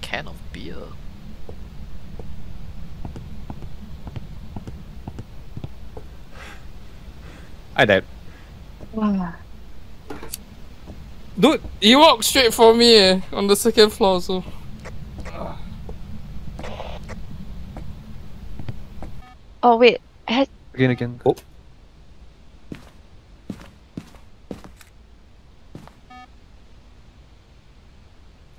can of beer. I died. Wow. Dude, he walked straight for me eh, on the second floor, so. Oh wait, has Again, again. Oh.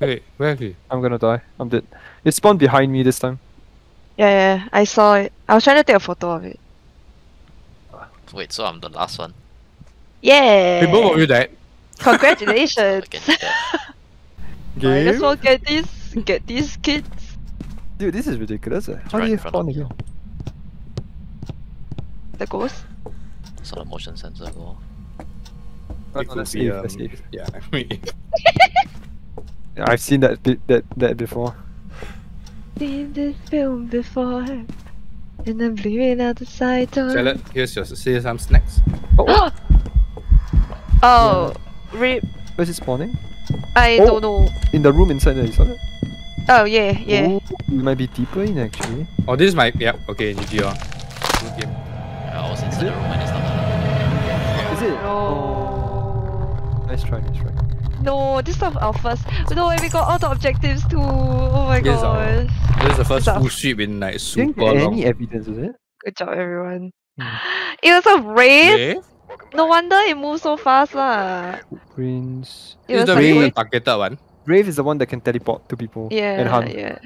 Wait, where are you? I'm gonna die. I'm dead. It spawned behind me this time. yeah, yeah, I saw it. I was trying to take a photo of it. Wait, so I'm the last one. Yeah. Hey, both of you died. Congratulations. Again, death. Might as well get this, get these kids. Dude, this is ridiculous. eh. How right do in you front of spawn me. again? The ghost. So the motion sensor go. Oh, It no, could that's be, safe, um. Yeah, I mean, Yeah, I've seen that bit, that that before. Seen this film before. And I'm bleeding out the side door. Charlotte, here's your here's some snacks. Oh, oh, rip. where's it spawning? I Oh. don't know. In the room inside there, you saw that? Oh yeah, yeah. Oh, we might be deeper in actually. Oh, this is my yeah. Okay, GG. oh. Good game. I was inside the room and it's not. Is it? No. Oh. Nice try, nice try. No, this is not our first. No, we got all the objectives too. Oh my This is our- This is the first It's full our- sweep in like You super didn't get long. any evidence, is it? Good job, everyone. Hmm. It was a raid. Okay. No wonder it moves so fast, lah. Prince. It This is was the like real way- targeted one. Brave is the one that can teleport to people Yeah, and hunt. yeah.